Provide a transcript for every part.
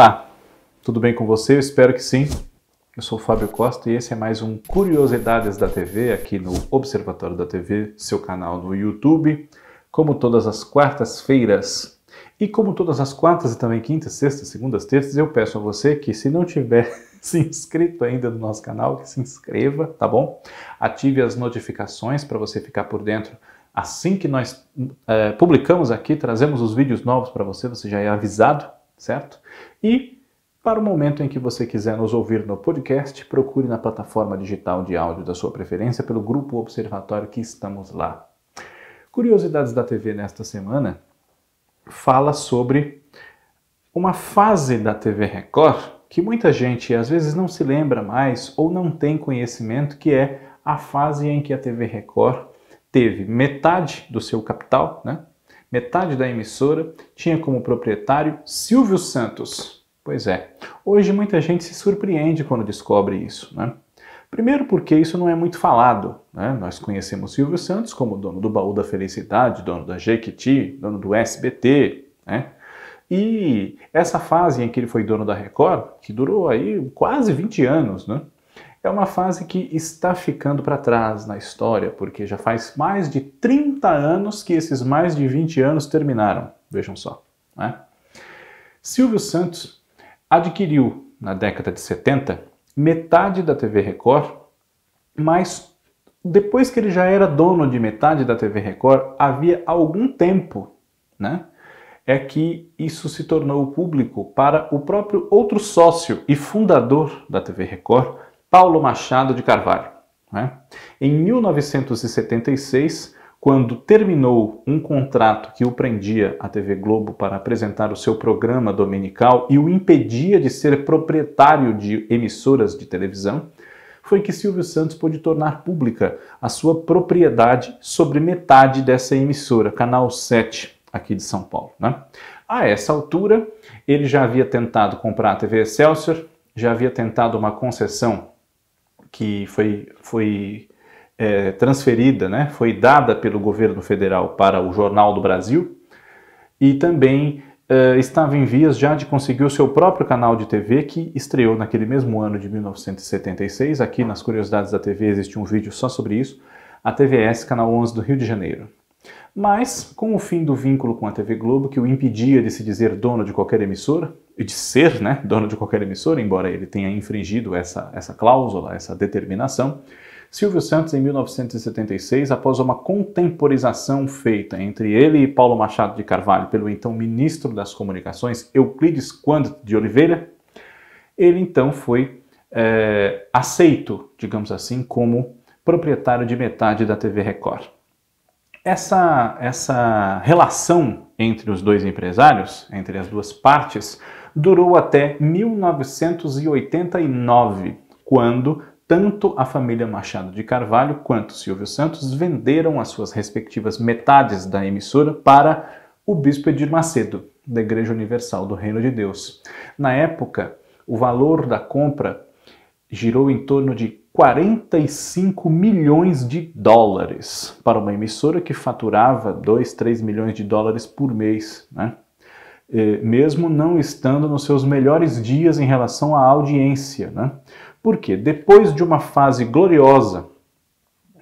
Olá, tudo bem com você? Eu espero que sim. Eu sou o Fábio Costa e esse é mais um Curiosidades da TV aqui no Observatório da TV, seu canal no YouTube, como todas as quartas-feiras. E como todas as quartas e também quintas, sextas, segundas, terças, eu peço a você que se não tiver se inscrito ainda no nosso canal, que se inscreva, tá bom? Ative as notificações para você ficar por dentro assim que nós é, publicamos aqui, trazemos os vídeos novos para você, você já é avisado certo? E para o momento em que você quiser nos ouvir no podcast, procure na plataforma digital de áudio da sua preferência pelo Grupo Observatório que estamos lá. Curiosidades da TV nesta semana fala sobre uma fase da TV Record que muita gente às vezes não se lembra mais ou não tem conhecimento, que é a fase em que a TV Record teve metade do seu capital, né? Metade da emissora, tinha como proprietário Silvio Santos. Pois é, hoje muita gente se surpreende quando descobre isso, né? Primeiro porque isso não é muito falado, né? Nós conhecemos Silvio Santos como dono do Baú da Felicidade, dono da Jequiti, dono do SBT, né? E essa fase em que ele foi dono da Record, que durou aí quase 20 anos, né? É uma fase que está ficando para trás na história, porque já faz mais de 30 anos que esses mais de 20 anos terminaram. Vejam só. Né? Silvio Santos adquiriu, na década de 70, metade da TV Record, mas depois que ele já era dono de metade da TV Record, havia algum tempo, né? É que isso se tornou público para o próprio outro sócio e fundador da TV Record, Paulo Machado de Carvalho. Né? Em 1976, quando terminou um contrato que o prendia à TV Globo para apresentar o seu programa dominical e o impedia de ser proprietário de emissoras de televisão, foi que Silvio Santos pôde tornar pública a sua propriedade sobre metade dessa emissora, Canal 7, aqui de São Paulo. Né? A essa altura, ele já havia tentado comprar a TV Excelsior, já havia tentado uma concessão que foi, foi é, transferida, né, foi dada pelo governo federal para o Jornal do Brasil e também é, estava em vias já de conseguir o seu próprio canal de TV que estreou naquele mesmo ano de 1976. Aqui nas Curiosidades da TV existe um vídeo só sobre isso. A TVS, Canal 11 do Rio de Janeiro. Mas, com o fim do vínculo com a TV Globo, que o impedia de se dizer dono de qualquer emissora, e de ser né, dono de qualquer emissora, embora ele tenha infringido essa, essa cláusula, essa determinação, Silvio Santos, em 1976, após uma contemporização feita entre ele e Paulo Machado de Carvalho pelo então ministro das Comunicações, Euclides Quando de Oliveira, ele então foi é, aceito, digamos assim, como proprietário de metade da TV Record. Essa, essa relação entre os dois empresários, entre as duas partes, durou até 1989, quando tanto a família Machado de Carvalho quanto Silvio Santos venderam as suas respectivas metades da emissora para o bispo Edir Macedo, da Igreja Universal do Reino de Deus. Na época, o valor da compra girou em torno de 45 milhões de dólares para uma emissora que faturava 2, 3 milhões de dólares por mês, né? mesmo não estando nos seus melhores dias em relação à audiência. Né? Por quê? Depois de uma fase gloriosa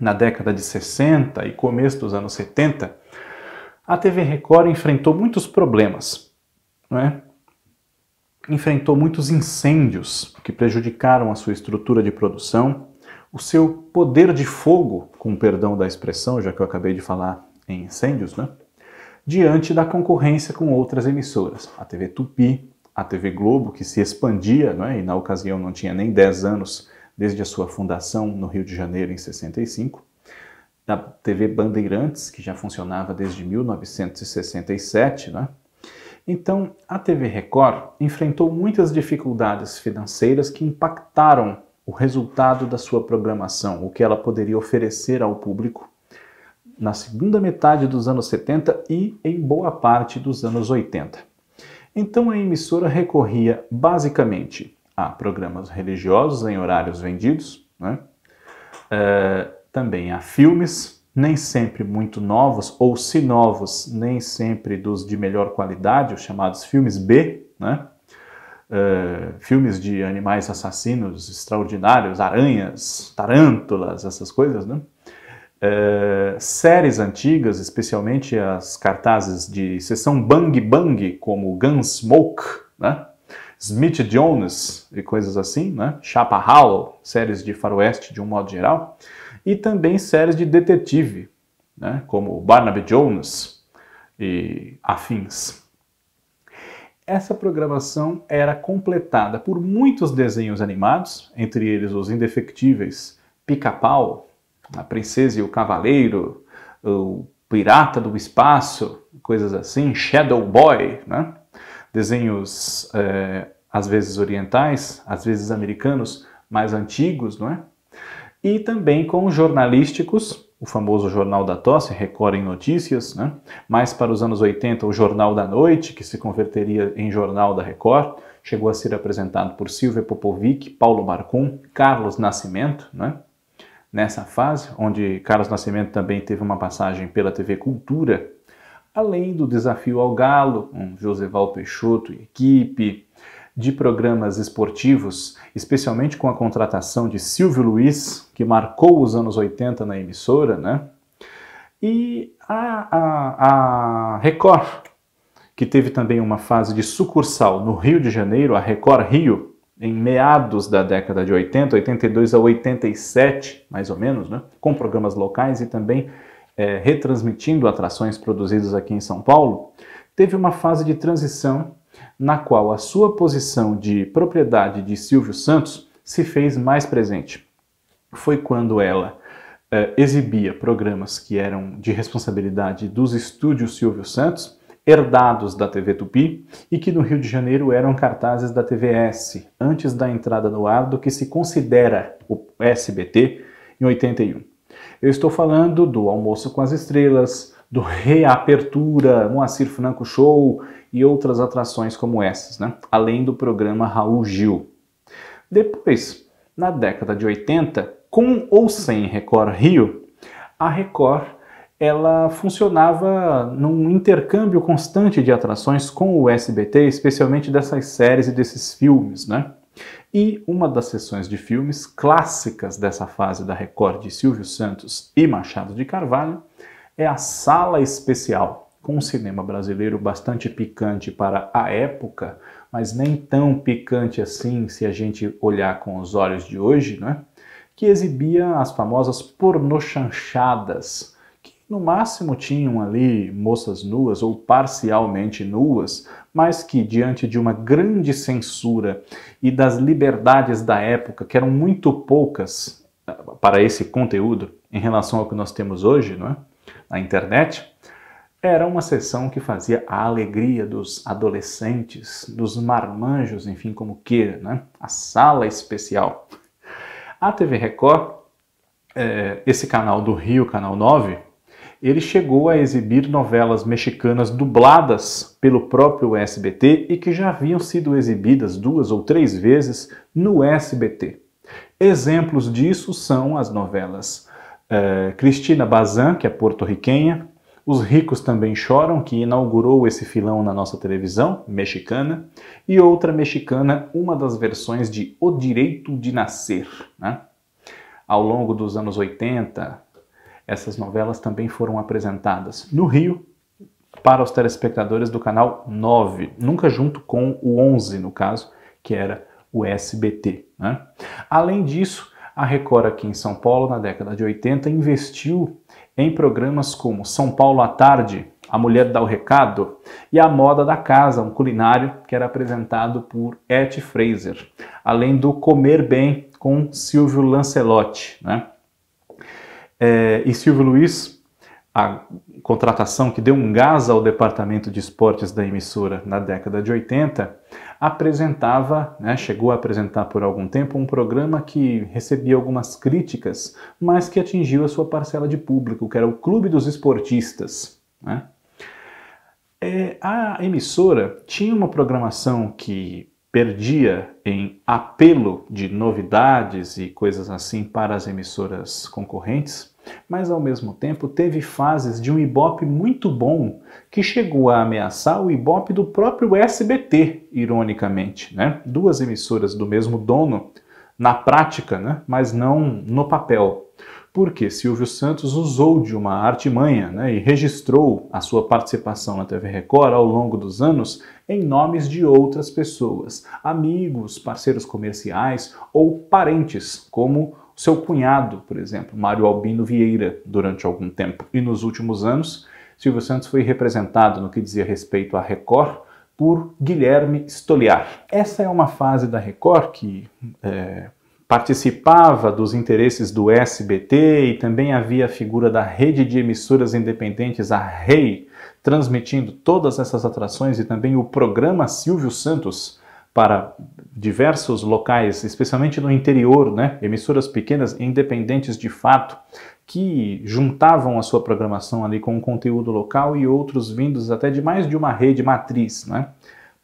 na década de 60 e começo dos anos 70, a TV Record enfrentou muitos problemas. Né? Enfrentou muitos incêndios que prejudicaram a sua estrutura de produção, o seu poder de fogo, com perdão da expressão, já que eu acabei de falar em incêndios, né? diante da concorrência com outras emissoras, a TV Tupi, a TV Globo, que se expandia, né? e na ocasião não tinha nem 10 anos desde a sua fundação no Rio de Janeiro em 65, da TV Bandeirantes, que já funcionava desde 1967, né? Então, a TV Record enfrentou muitas dificuldades financeiras que impactaram o resultado da sua programação, o que ela poderia oferecer ao público na segunda metade dos anos 70 e em boa parte dos anos 80. Então a emissora recorria basicamente a programas religiosos em horários vendidos, né? uh, também a filmes nem sempre muito novos, ou se novos, nem sempre dos de melhor qualidade, os chamados filmes B, né? uh, filmes de animais assassinos extraordinários, aranhas, tarântulas, essas coisas, né? Uh, séries antigas, especialmente as cartazes de sessão Bang Bang, como Gunsmoke, né? Smith Jones e coisas assim, né? Chapa Howell, séries de faroeste de um modo geral, e também séries de detetive, né? como Barnaby Jones e afins. Essa programação era completada por muitos desenhos animados, entre eles os indefectíveis Pica-Pau, A Princesa e o Cavaleiro, o Pirata do Espaço, coisas assim, Shadow Boy, né? desenhos é, às vezes orientais, às vezes americanos, mais antigos, não é? E também com jornalísticos, o famoso Jornal da Tosse, Record em Notícias, né? mais para os anos 80 o Jornal da Noite, que se converteria em Jornal da Record, chegou a ser apresentado por Silvia Popovic, Paulo Marcum, Carlos Nascimento, né? nessa fase, onde Carlos Nascimento também teve uma passagem pela TV Cultura, além do Desafio ao Galo, com Joseval Peixoto e equipe, de programas esportivos, especialmente com a contratação de Silvio Luiz, que marcou os anos 80 na emissora, né? E a, a, a Record, que teve também uma fase de sucursal no Rio de Janeiro, a Record Rio, em meados da década de 80, 82 a 87, mais ou menos, né? com programas locais e também é, retransmitindo atrações produzidas aqui em São Paulo, teve uma fase de transição na qual a sua posição de propriedade de Silvio Santos se fez mais presente. Foi quando ela eh, exibia programas que eram de responsabilidade dos estúdios Silvio Santos, herdados da TV Tupi, e que no Rio de Janeiro eram cartazes da TVS, antes da entrada no ar do que se considera o SBT em 81. Eu estou falando do Almoço com as Estrelas, do Reapertura, Moacir Franco Show e outras atrações como essas, né? além do programa Raul Gil. Depois, na década de 80, com ou sem Record Rio, a Record ela funcionava num intercâmbio constante de atrações com o SBT, especialmente dessas séries e desses filmes, né? E uma das sessões de filmes clássicas dessa fase da Record de Silvio Santos e Machado de Carvalho é a Sala Especial, com um cinema brasileiro bastante picante para a época, mas nem tão picante assim se a gente olhar com os olhos de hoje, né? que exibia as famosas pornochanchadas, que no máximo tinham ali moças nuas ou parcialmente nuas, mas que diante de uma grande censura e das liberdades da época, que eram muito poucas eh, para esse conteúdo em relação ao que nós temos hoje, não é? Na internet, era uma sessão que fazia a alegria dos adolescentes, dos marmanjos, enfim, como queira, né? A sala especial. A TV Record, é, esse canal do Rio, canal 9, ele chegou a exibir novelas mexicanas dubladas pelo próprio SBT e que já haviam sido exibidas duas ou três vezes no SBT. Exemplos disso são as novelas é, Cristina Bazan, que é porto-riquenha, os Ricos Também Choram, que inaugurou esse filão na nossa televisão, mexicana, e outra mexicana, uma das versões de O Direito de Nascer. Né? Ao longo dos anos 80, essas novelas também foram apresentadas no Rio para os telespectadores do canal 9, nunca junto com o 11, no caso, que era o SBT. Né? Além disso, a Record aqui em São Paulo, na década de 80, investiu em programas como São Paulo à Tarde, A Mulher dá o Recado e A Moda da Casa, um culinário que era apresentado por Etty Fraser, além do Comer Bem com Silvio Lancelotti. Né? É, e Silvio Luiz, a contratação que deu um gás ao departamento de esportes da emissora na década de 80, apresentava, né, chegou a apresentar por algum tempo um programa que recebia algumas críticas, mas que atingiu a sua parcela de público, que era o Clube dos Esportistas. Né? É, a emissora tinha uma programação que perdia em apelo de novidades e coisas assim para as emissoras concorrentes, mas ao mesmo tempo teve fases de um Ibope muito bom que chegou a ameaçar o Ibope do próprio SBT, ironicamente. Né? Duas emissoras do mesmo dono na prática, né? mas não no papel porque Silvio Santos usou de uma artimanha né, e registrou a sua participação na TV Record ao longo dos anos em nomes de outras pessoas, amigos, parceiros comerciais ou parentes, como seu cunhado, por exemplo, Mário Albino Vieira, durante algum tempo. E nos últimos anos, Silvio Santos foi representado no que dizia respeito à Record por Guilherme Stoliar. Essa é uma fase da Record que é, participava dos interesses do SBT e também havia a figura da rede de emissoras independentes, a REI, transmitindo todas essas atrações e também o programa Silvio Santos para diversos locais, especialmente no interior, né? emissoras pequenas independentes de fato, que juntavam a sua programação ali com um conteúdo local e outros vindos até de mais de uma rede matriz. Né?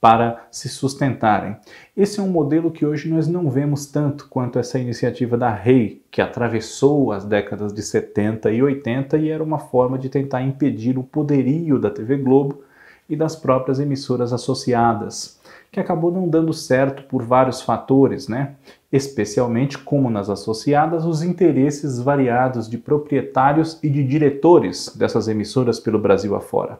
para se sustentarem. Esse é um modelo que hoje nós não vemos tanto quanto essa iniciativa da REI, que atravessou as décadas de 70 e 80 e era uma forma de tentar impedir o poderio da TV Globo e das próprias emissoras associadas, que acabou não dando certo por vários fatores, né? Especialmente como nas associadas os interesses variados de proprietários e de diretores dessas emissoras pelo Brasil afora.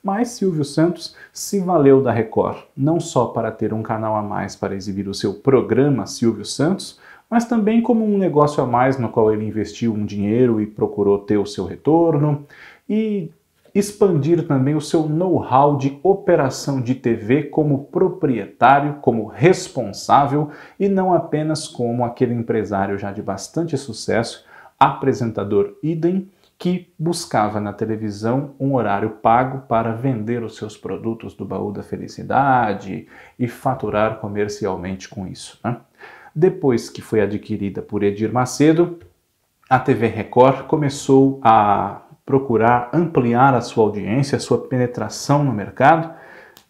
Mas Silvio Santos se valeu da Record, não só para ter um canal a mais para exibir o seu programa Silvio Santos, mas também como um negócio a mais no qual ele investiu um dinheiro e procurou ter o seu retorno, e expandir também o seu know-how de operação de TV como proprietário, como responsável e não apenas como aquele empresário já de bastante sucesso, apresentador idem que buscava na televisão um horário pago para vender os seus produtos do baú da felicidade e faturar comercialmente com isso. Né? Depois que foi adquirida por Edir Macedo, a TV Record começou a procurar ampliar a sua audiência, a sua penetração no mercado,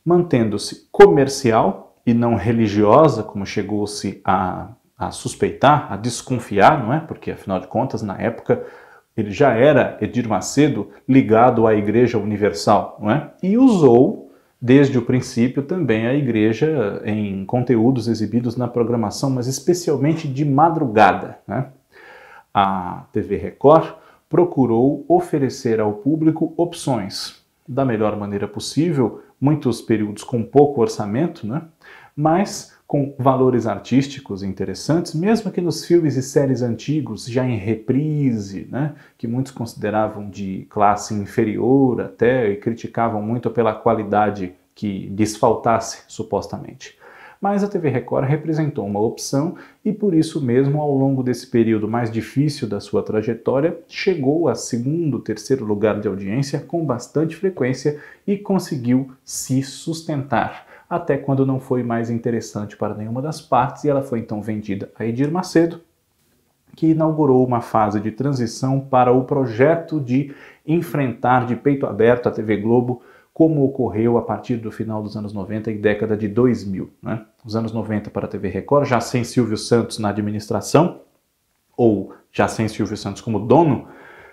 mantendo-se comercial e não religiosa, como chegou-se a, a suspeitar, a desconfiar, não é? Porque afinal de contas, na época, ele já era, Edir Macedo, ligado à Igreja Universal, não é? E usou, desde o princípio, também a Igreja em conteúdos exibidos na programação, mas especialmente de madrugada. Né? A TV Record procurou oferecer ao público opções da melhor maneira possível, muitos períodos com pouco orçamento, né? mas com valores artísticos interessantes, mesmo que nos filmes e séries antigos, já em reprise, né, que muitos consideravam de classe inferior até e criticavam muito pela qualidade que lhes faltasse, supostamente. Mas a TV Record representou uma opção e por isso mesmo, ao longo desse período mais difícil da sua trajetória, chegou a segundo, terceiro lugar de audiência com bastante frequência e conseguiu se sustentar até quando não foi mais interessante para nenhuma das partes e ela foi então vendida a Edir Macedo, que inaugurou uma fase de transição para o projeto de enfrentar de peito aberto a TV Globo, como ocorreu a partir do final dos anos 90 e década de 2000. Né? Os anos 90 para a TV Record, já sem Silvio Santos na administração, ou já sem Silvio Santos como dono,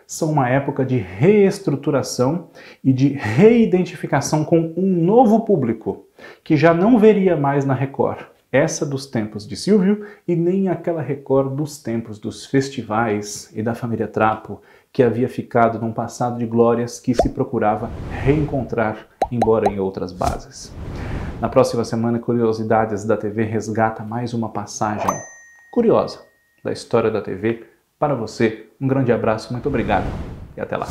são uma época de reestruturação e de reidentificação com um novo público, que já não veria mais na Record essa dos tempos de Silvio e nem aquela Record dos tempos dos festivais e da família Trapo, que havia ficado num passado de glórias que se procurava reencontrar, embora em outras bases. Na próxima semana, Curiosidades da TV resgata mais uma passagem curiosa da história da TV para você. Um grande abraço, muito obrigado e até lá.